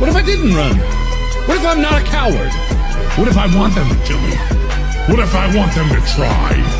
What if I didn't run? What if I'm not a coward? What if I want them to kill me? What if I want them to try?